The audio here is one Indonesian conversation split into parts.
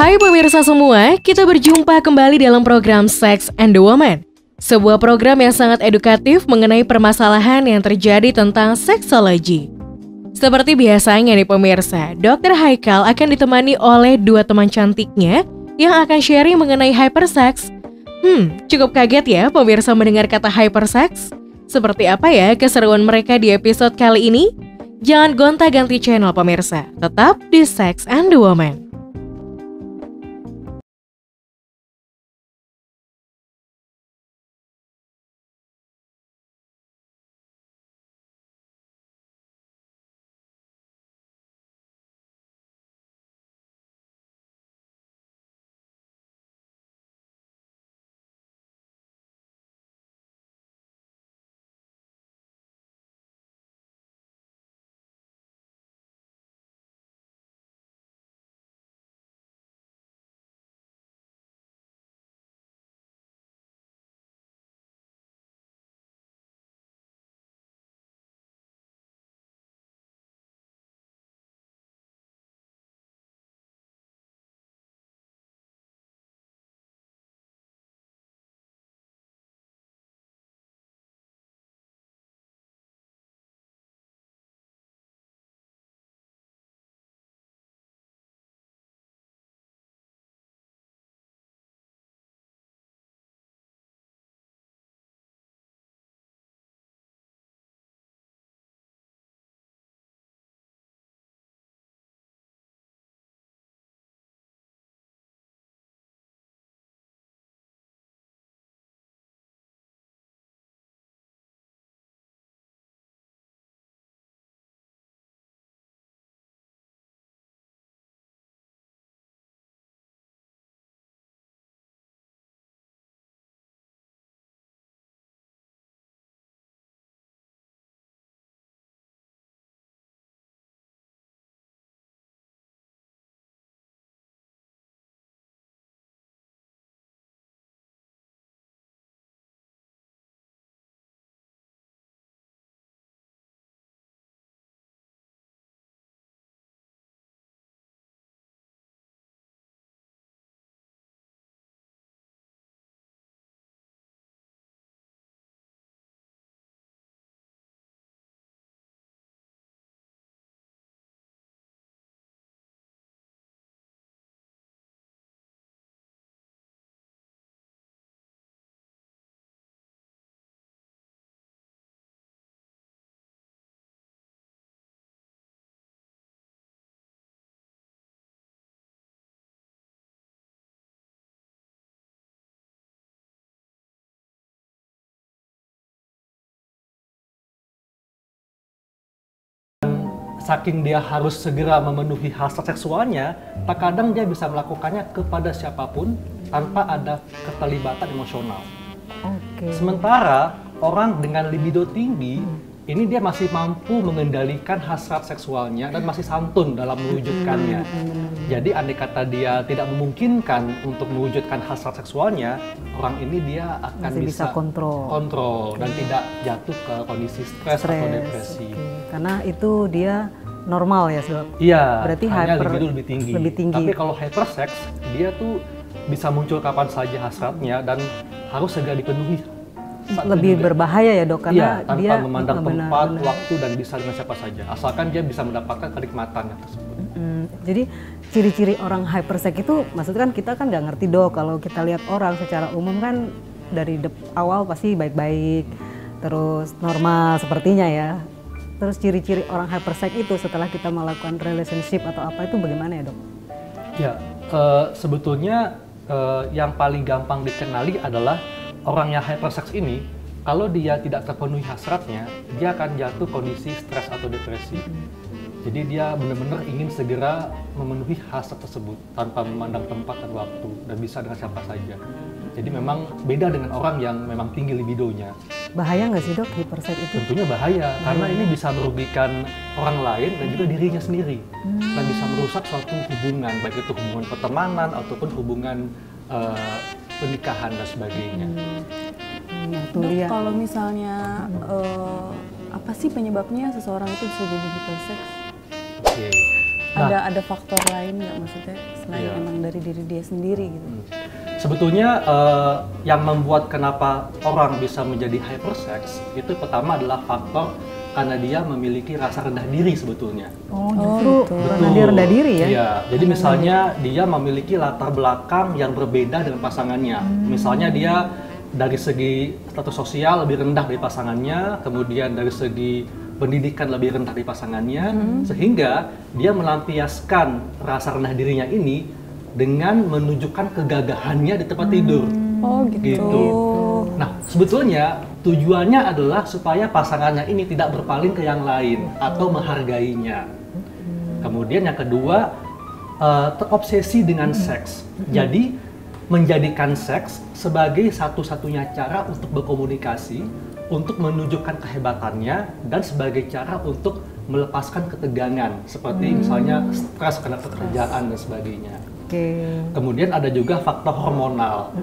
Hai pemirsa semua, kita berjumpa kembali dalam program Sex and the Woman. Sebuah program yang sangat edukatif mengenai permasalahan yang terjadi tentang seksologi. Seperti biasanya nih pemirsa, Dr. Haikal akan ditemani oleh dua teman cantiknya yang akan sharing mengenai hypersex. Hmm, cukup kaget ya pemirsa mendengar kata hypersex? Seperti apa ya keseruan mereka di episode kali ini? Jangan gonta-ganti channel pemirsa, tetap di Sex and the Woman. Saking dia harus segera memenuhi hasrat seksualnya, terkadang dia bisa melakukannya kepada siapa pun tanpa ada keterlibatan emosional. Oke. Sementara orang dengan libido tinggi, ini dia masih mampu mengendalikan hasrat seksualnya dan masih santun dalam mewujudkannya. Jadi andai kata dia tidak memungkinkan untuk mewujudkan hasrat seksualnya, orang ini dia akan Masih bisa kontrol. kontrol dan tidak jatuh ke kondisi stres atau Stres. depresi. Oke. Karena itu dia normal ya, dok. Iya, Berarti hanya hyper- libido lebih tinggi. lebih tinggi. Tapi kalau hypersex, dia tuh bisa muncul kapan saja hasratnya dan harus segera dipenuhi. Lebih juga. berbahaya ya, dok, Iya, karena tanpa dia memandang benar, tempat, benar. waktu dan bisa dengan siapa saja. Asalkan dia bisa mendapatkan kenikmatannya tersebut. Mm, jadi ciri-ciri orang hypersex itu maksudnya kan kita kan nggak ngerti dok kalau kita lihat orang secara umum kan dari awal pasti baik-baik terus normal sepertinya ya terus ciri-ciri orang hypersex itu setelah kita melakukan relationship atau apa itu bagaimana ya dok? Ya, eh, sebetulnya eh, yang paling gampang dikenali adalah orang yang hypersex ini kalau dia tidak terpenuhi hasratnya, dia akan jatuh kondisi stres atau depresi. Jadi dia benar-benar ingin segera memenuhi hasrat tersebut tanpa memandang tempat dan waktu dan bisa dengan siapa saja. Jadi memang beda dengan orang yang memang tinggi libidonya. Bahaya nggak sih dok hypersex itu? Tentunya bahaya karena ini bisa merugikan orang lain dan juga dirinya sendiri dan bisa merusak suatu hubungan baik itu hubungan pertemanan ataupun hubungan eh, pernikahan dan sebagainya. Hmm, tuh Dok, lihat. kalau misalnya eh, apa sih penyebabnya seseorang itu bisa jadi hypersex? Oke. Ada ada faktor lain nggak maksudnya selain Iya. emang dari diri dia sendiri gitu Sebetulnya eh, yang membuat kenapa orang bisa menjadi hypersex itu pertama adalah faktor karena dia memiliki rasa rendah diri sebetulnya. Oh, Oh, justru gitu. karena dia rendah diri ya. Iya, jadi misalnya dia memiliki latar belakang yang berbeda dengan pasangannya. Misalnya dia dari segi status sosial lebih rendah dari pasangannya, kemudian dari segi pendidikan lebih rendah dari pasangannya, sehingga dia melampiaskan rasa rendah dirinya ini dengan menunjukkan kegagahannya di tempat tidur. oh gitu, Gitu. Nah, sebetulnya tujuannya adalah supaya pasangannya ini tidak berpaling ke yang lain atau menghargainya. Kemudian yang kedua, eh, terobsesi dengan seks. Jadi, menjadikan seks sebagai satu-satunya cara untuk berkomunikasi, untuk menunjukkan kehebatannya, dan sebagai cara untuk melepaskan ketegangan, seperti misalnya stres karena pekerjaan dan sebagainya. Oke. Kemudian ada juga faktor hormonal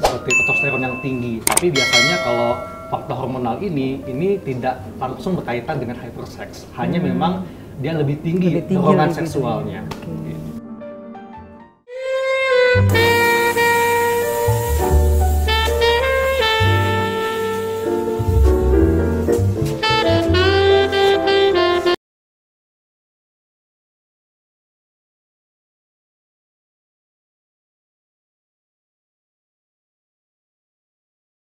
seperti testosteron yang tinggi. Tapi biasanya kalau faktor hormonal ini ini tidak langsung berkaitan dengan hypersex. Hanya memang dia lebih tinggi, Lebih tinggi dorongan seksualnya. Oke. Gitu.